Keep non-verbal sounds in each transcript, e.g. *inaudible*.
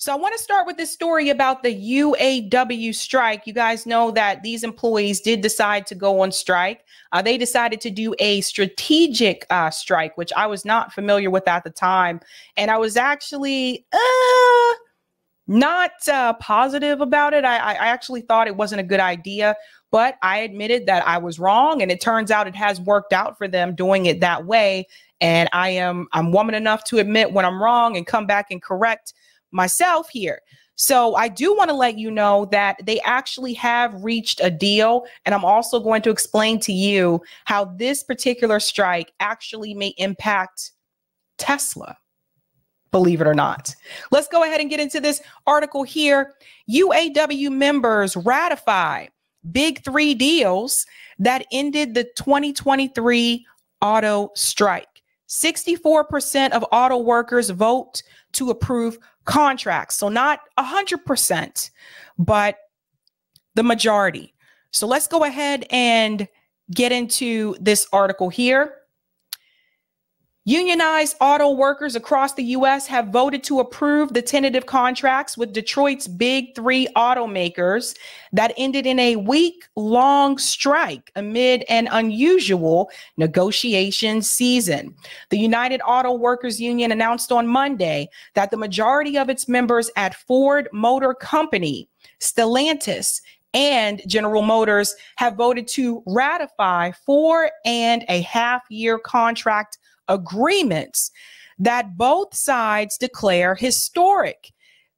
So I want to start with this story about the UAW strike. You guys know that these employees did decide to go on strike. Uh, they decided to do a strategic uh, strike, which I was not familiar with at the time. And I was actually uh, not uh, positive about it. I, I actually thought it wasn't a good idea, but I admitted that I was wrong. And it turns out it has worked out for them doing it that way. And I am I'm woman enough to admit when I'm wrong and come back and correct myself here. So I do want to let you know that they actually have reached a deal. And I'm also going to explain to you how this particular strike actually may impact Tesla. Believe it or not. Let's go ahead and get into this article here. UAW members ratify big three deals that ended the 2023 auto strike. 64% of auto workers vote to approve contracts. So not 100%, but the majority. So let's go ahead and get into this article here. Unionized auto workers across the U.S. have voted to approve the tentative contracts with Detroit's big three automakers that ended in a week long strike amid an unusual negotiation season. The United Auto Workers Union announced on Monday that the majority of its members at Ford Motor Company, Stellantis, and General Motors have voted to ratify four and a half year contract agreements that both sides declare historic.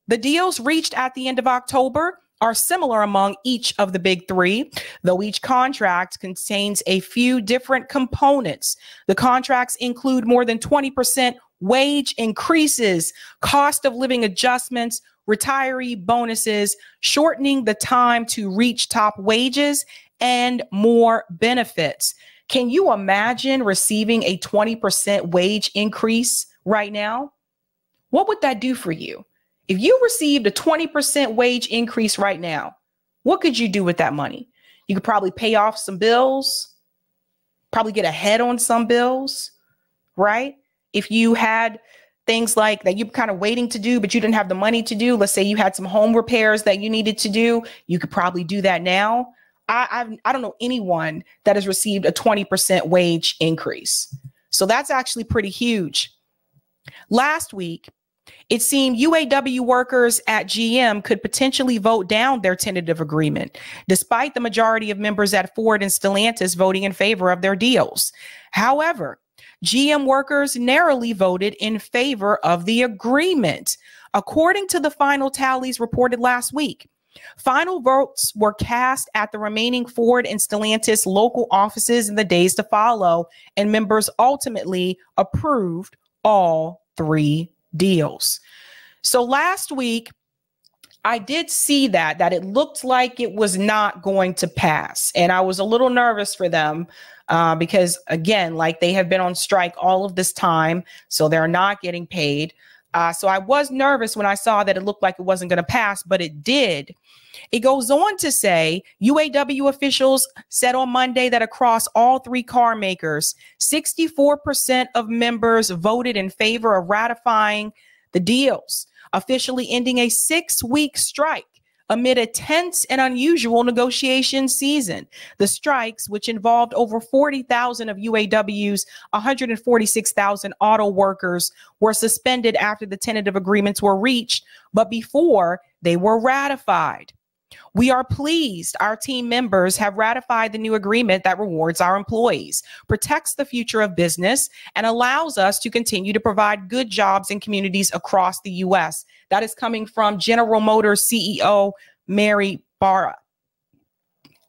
The deals reached at the end of October are similar among each of the big three, though each contract contains a few different components. The contracts include more than 20% wage increases, cost of living adjustments, retiree bonuses, shortening the time to reach top wages, and more benefits. Can you imagine receiving a 20% wage increase right now? What would that do for you? If you received a 20% wage increase right now, what could you do with that money? You could probably pay off some bills, probably get ahead on some bills, right? If you had things like that you're kind of waiting to do, but you didn't have the money to do, let's say you had some home repairs that you needed to do, you could probably do that now. I, I've, I don't know anyone that has received a 20% wage increase. So that's actually pretty huge. Last week, it seemed UAW workers at GM could potentially vote down their tentative agreement, despite the majority of members at Ford and Stellantis voting in favor of their deals. However, GM workers narrowly voted in favor of the agreement, according to the final tallies reported last week. Final votes were cast at the remaining Ford and Stellantis local offices in the days to follow, and members ultimately approved all three deals. So last week, I did see that that it looked like it was not going to pass, and I was a little nervous for them uh, because, again, like they have been on strike all of this time, so they're not getting paid. Uh, so I was nervous when I saw that it looked like it wasn't going to pass, but it did. It goes on to say UAW officials said on Monday that across all three car makers, 64% of members voted in favor of ratifying the deals, officially ending a six week strike amid a tense and unusual negotiation season. The strikes, which involved over 40,000 of UAW's 146,000 auto workers, were suspended after the tentative agreements were reached, but before they were ratified. We are pleased our team members have ratified the new agreement that rewards our employees, protects the future of business, and allows us to continue to provide good jobs in communities across the U.S. That is coming from General Motors CEO Mary Barra.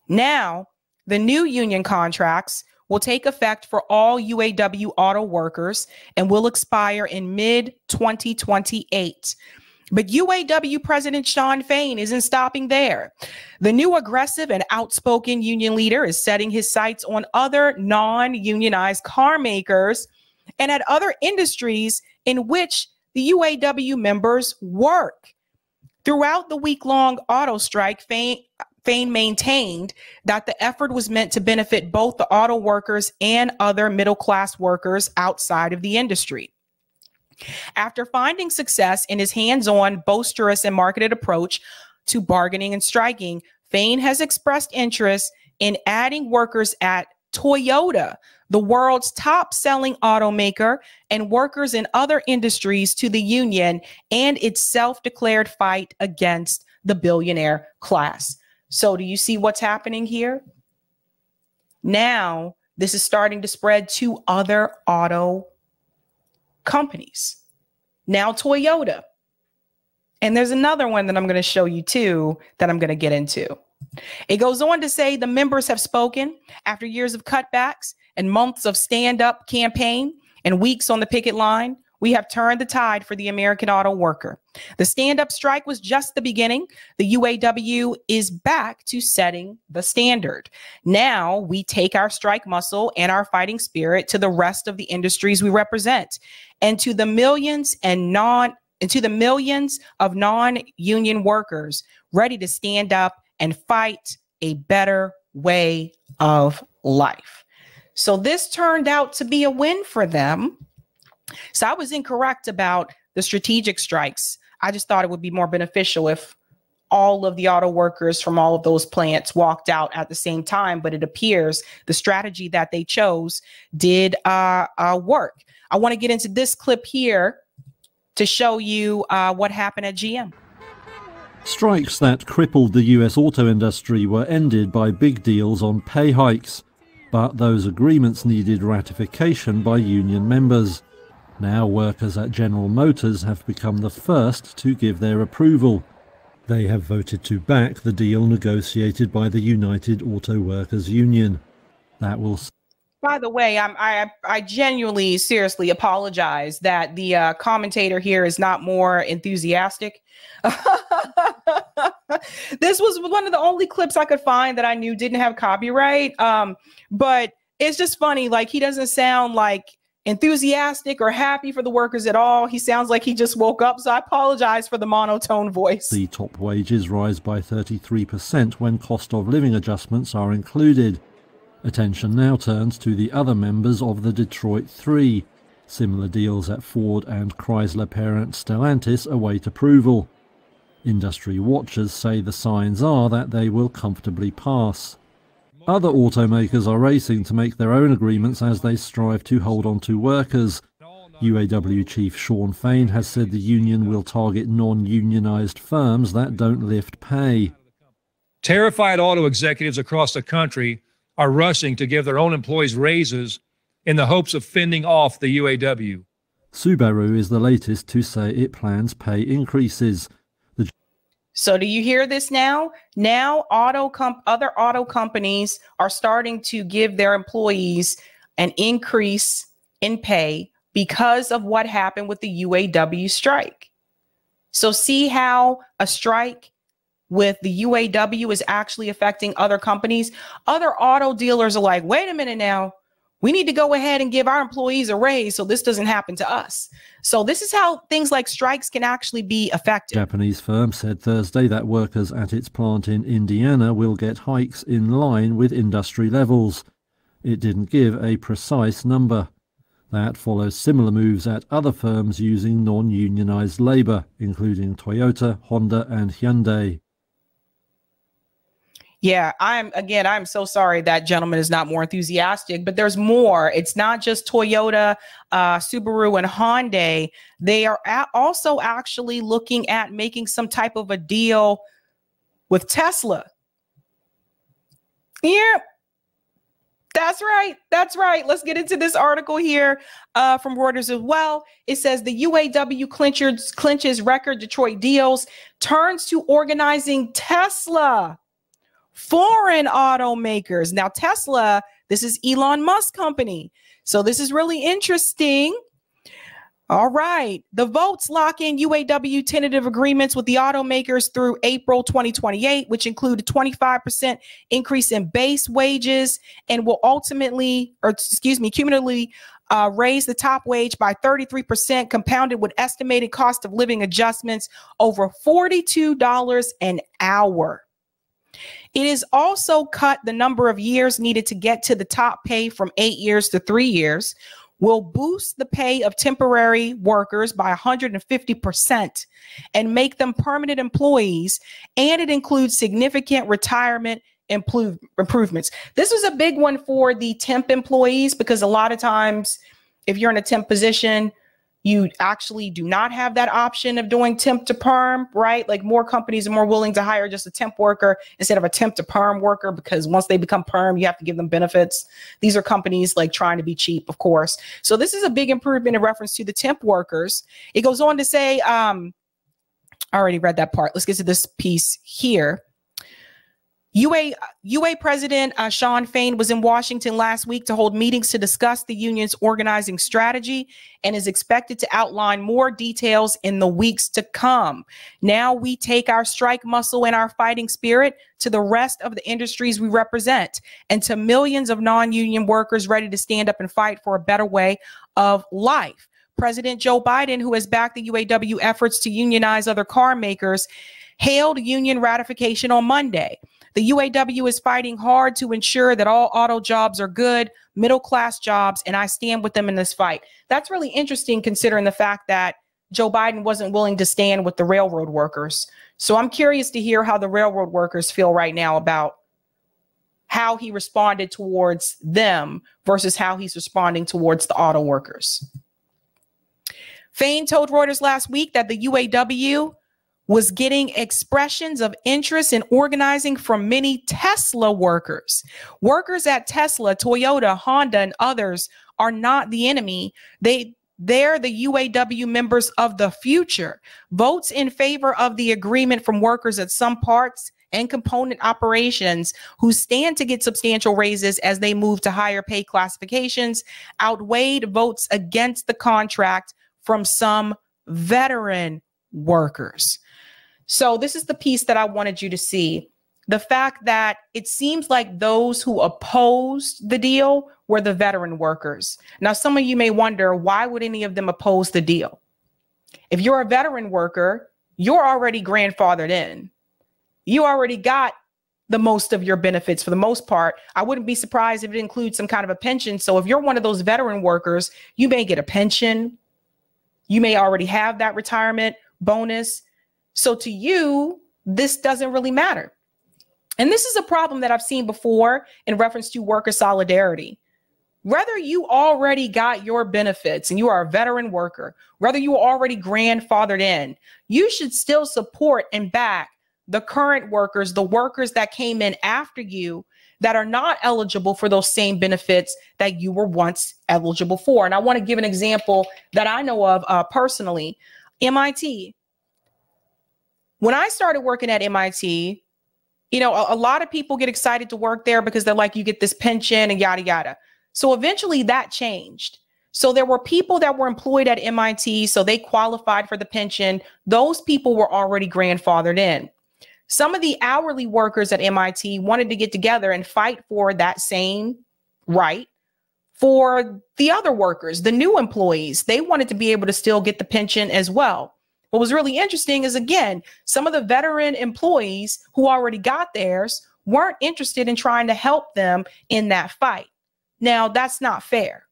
Now, the new union contracts will take effect for all UAW auto workers and will expire in mid 2028. But UAW President Shawn Fain isn't stopping there. The new aggressive and outspoken union leader is setting his sights on other non unionized car makers and at other industries in which the UAW members work. Throughout the week long auto strike, Fain, Fain maintained that the effort was meant to benefit both the auto workers and other middle class workers outside of the industry. After finding success in his hands on, boisterous, and marketed approach to bargaining and striking, Fain has expressed interest in adding workers at Toyota, the world's top selling automaker, and workers in other industries to the union and its self declared fight against the billionaire class. So, do you see what's happening here? Now, this is starting to spread to other auto companies. Now, Toyota. And there's another one that I'm going to show you too that I'm going to get into. It goes on to say the members have spoken after years of cutbacks and months of stand up campaign and weeks on the picket line. We have turned the tide for the American auto worker. The stand up strike was just the beginning. The UAW is back to setting the standard. Now we take our strike muscle and our fighting spirit to the rest of the industries we represent and to the millions and non and to the millions of non-union workers ready to stand up and fight a better way of life. So this turned out to be a win for them so I was incorrect about the strategic strikes. I just thought it would be more beneficial if all of the auto workers from all of those plants walked out at the same time. But it appears the strategy that they chose did uh, uh, work. I want to get into this clip here to show you uh, what happened at GM. Strikes that crippled the US auto industry were ended by big deals on pay hikes, but those agreements needed ratification by union members. Now workers at General Motors have become the first to give their approval. They have voted to back the deal negotiated by the United Auto Workers Union. That will by the way, I'm, I I genuinely, seriously apologize that the uh, commentator here is not more enthusiastic. *laughs* this was one of the only clips I could find that I knew didn't have copyright. Um, but it's just funny, like he doesn't sound like enthusiastic or happy for the workers at all. He sounds like he just woke up, so I apologize for the monotone voice. The top wages rise by 33% when cost of living adjustments are included. Attention now turns to the other members of the Detroit Three. Similar deals at Ford and Chrysler parent Stellantis await approval. Industry watchers say the signs are that they will comfortably pass. Other automakers are racing to make their own agreements as they strive to hold on to workers. UAW chief Shawn Fain has said the union will target non-unionized firms that don't lift pay. Terrified auto executives across the country are rushing to give their own employees raises in the hopes of fending off the UAW. Subaru is the latest to say it plans pay increases. So do you hear this now? Now auto comp other auto companies are starting to give their employees an increase in pay because of what happened with the UAW strike. So see how a strike with the UAW is actually affecting other companies. Other auto dealers are like, "Wait a minute now we need to go ahead and give our employees a raise so this doesn't happen to us. So this is how things like strikes can actually be effective. Japanese firm said Thursday that workers at its plant in Indiana will get hikes in line with industry levels. It didn't give a precise number. That follows similar moves at other firms using non-unionized labor, including Toyota, Honda, and Hyundai. Yeah, I'm again, I'm so sorry that gentleman is not more enthusiastic, but there's more. It's not just Toyota, uh, Subaru, and Hyundai. They are also actually looking at making some type of a deal with Tesla. Yeah, that's right. That's right. Let's get into this article here uh, from Reuters as well. It says the UAW clinches, clinches record Detroit deals, turns to organizing Tesla foreign automakers. Now, Tesla, this is Elon Musk company. So this is really interesting. All right. The votes lock in UAW tentative agreements with the automakers through April 2028, which include a 25% increase in base wages and will ultimately, or excuse me, cumulatively uh, raise the top wage by 33%, compounded with estimated cost of living adjustments over $42 an hour. It is also cut the number of years needed to get to the top pay from eight years to three years. will boost the pay of temporary workers by 150% and make them permanent employees. And it includes significant retirement improve, improvements. This was a big one for the temp employees because a lot of times, if you're in a temp position, you actually do not have that option of doing temp to perm, right? Like more companies are more willing to hire just a temp worker instead of a temp to perm worker because once they become perm, you have to give them benefits. These are companies like trying to be cheap, of course. So this is a big improvement in reference to the temp workers. It goes on to say, um, I already read that part. Let's get to this piece here. UA UA President uh, Shawn Fain was in Washington last week to hold meetings to discuss the union's organizing strategy and is expected to outline more details in the weeks to come. Now we take our strike muscle and our fighting spirit to the rest of the industries we represent and to millions of non-union workers ready to stand up and fight for a better way of life. President Joe Biden, who has backed the UAW efforts to unionize other car makers, hailed union ratification on Monday. The UAW is fighting hard to ensure that all auto jobs are good, middle class jobs, and I stand with them in this fight. That's really interesting considering the fact that Joe Biden wasn't willing to stand with the railroad workers. So I'm curious to hear how the railroad workers feel right now about how he responded towards them versus how he's responding towards the auto workers. Fain told Reuters last week that the UAW was getting expressions of interest in organizing from many Tesla workers. Workers at Tesla, Toyota, Honda, and others are not the enemy. They they're the UAW members of the future. Votes in favor of the agreement from workers at some parts and component operations who stand to get substantial raises as they move to higher pay classifications outweighed votes against the contract from some veteran workers. So, this is the piece that I wanted you to see. The fact that it seems like those who opposed the deal were the veteran workers. Now, some of you may wonder why would any of them oppose the deal? If you're a veteran worker, you're already grandfathered in. You already got the most of your benefits for the most part. I wouldn't be surprised if it includes some kind of a pension. So if you're one of those veteran workers, you may get a pension. You may already have that retirement bonus. So to you, this doesn't really matter. And this is a problem that I've seen before in reference to worker solidarity. Whether you already got your benefits and you are a veteran worker, whether you are already grandfathered in, you should still support and back the current workers, the workers that came in after you that are not eligible for those same benefits that you were once eligible for. And I want to give an example that I know of uh, personally. MIT, when I started working at MIT, you know, a, a, lot of people get excited to work there because they're like, you get this pension and yada, yada. So eventually that changed. So there were people that were employed at MIT, so they qualified for the pension. Those people were already grandfathered in. Some of the hourly workers at MIT wanted to get together and fight for that same right for the other workers, the new employees. They wanted to be able to still get the pension as well. What was really interesting is again, some of the veteran employees who already got theirs weren't interested in trying to help them in that fight. Now, that's not fair.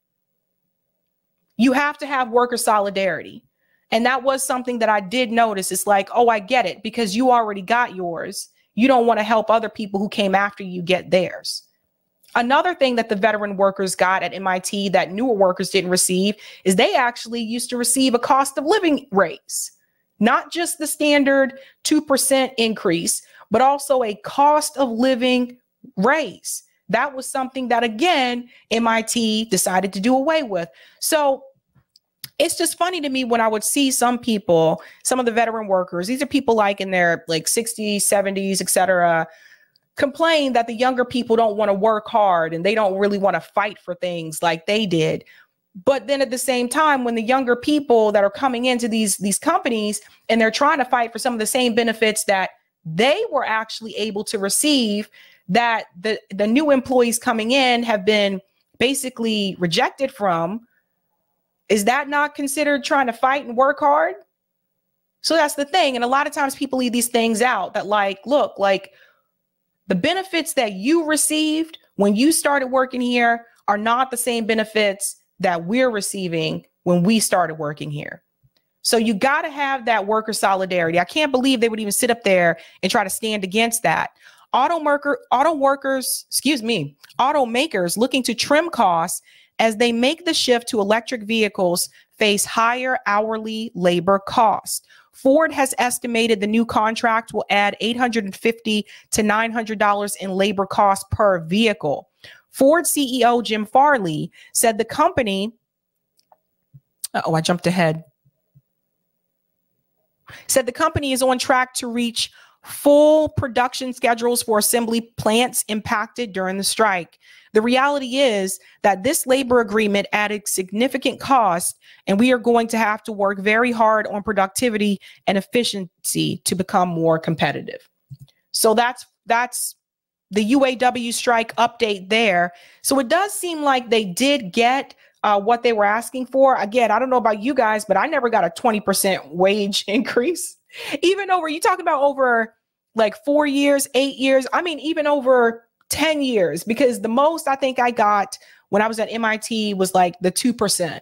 You have to have worker solidarity. And that was something that I did notice. It's like, oh, I get it because you already got yours. You don't want to help other people who came after you get theirs. Another thing that the veteran workers got at MIT that newer workers didn't receive is they actually used to receive a cost of living raise not just the standard 2% increase, but also a cost of living raise. That was something that, again, MIT decided to do away with. So it's just funny to me when I would see some people, some of the veteran workers, these are people like in their like 60s, 70s, etc., complain that the younger people don't want to work hard and they don't really want to fight for things like they did but then at the same time when the younger people that are coming into these these companies and they're trying to fight for some of the same benefits that they were actually able to receive that the the new employees coming in have been basically rejected from is that not considered trying to fight and work hard? So that's the thing. And a lot of times people leave these things out that like look like the benefits that you received when you started working here are not the same benefits that we're receiving when we started working here. So you got to have that worker solidarity. I can't believe they would even sit up there and try to stand against that. Auto worker, auto workers, excuse me, automakers looking to trim costs as they make the shift to electric vehicles face higher hourly labor costs. Ford has estimated the new contract will add 850 to $900 in labor costs per vehicle. Ford CEO Jim Farley said the company, oh, I jumped ahead, said the company is on track to reach full production schedules for assembly plants impacted during the strike. The reality is that this labor agreement added significant cost, and we are going to have to work very hard on productivity and efficiency to become more competitive. So that's that's the UAW strike update there. So it does seem like they did get uh, what they were asking for. Again, I don't know about you guys, but I never got a 20% wage *laughs* increase. Even over, you talk about over like four years, eight years. I mean, even over 10 years, because the most I think I got when I was at MIT was like the 2%.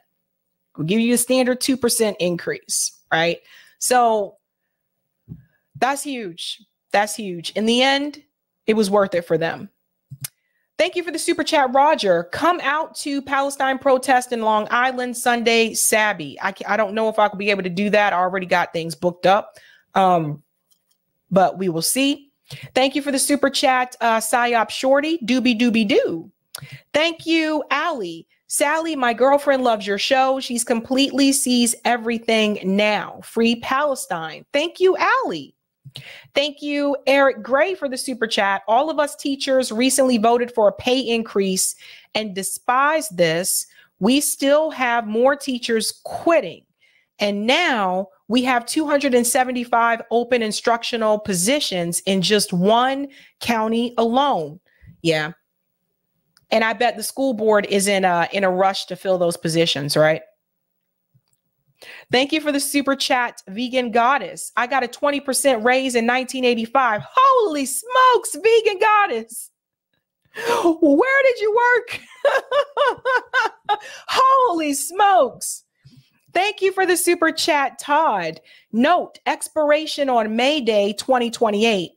We'll give you a standard 2% increase, right? So that's huge. That's huge. In the end, it was worth it for them. Thank you for the super chat, Roger. Come out to Palestine protest in Long Island Sunday, Sabby. I, I don't know if I could be able to do that. I already got things booked up, um, but we will see. Thank you for the super chat, uh, Psyop Shorty, doobie doobie doo. Thank you, Allie. Sally, my girlfriend loves your show. She's completely sees everything now. Free Palestine. Thank you, Allie. Thank you, Eric Gray, for the super chat. All of us teachers recently voted for a pay increase and despise this. We still have more teachers quitting. And now we have 275 open instructional positions in just one county alone. Yeah. And I bet the school board is in a in a rush to fill those positions, right? Thank you for the super chat, Vegan Goddess. I got a 20% raise in 1985. Holy smokes, Vegan Goddess. Where did you work? *laughs* Holy smokes. Thank you for the super chat, Todd. Note expiration on May Day 2028.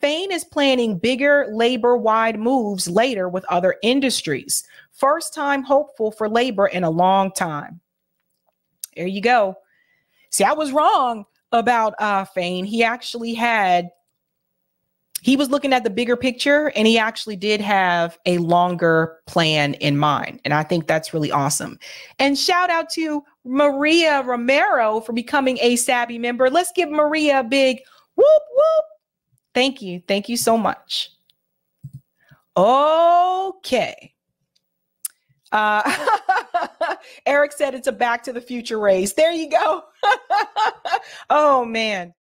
Fain is planning bigger labor wide moves later with other industries. First time hopeful for labor in a long time. There you go. See, I was wrong about uh Fain. He actually had he was looking at the bigger picture and he actually did have a longer plan in mind. And I think that's really awesome. And shout out to Maria Romero for becoming a Sabby member. Let's give Maria a big whoop whoop. Thank you. Thank you so much. Okay. Uh, *laughs* Eric said it's a back to the future race. There you go. *laughs* oh, man.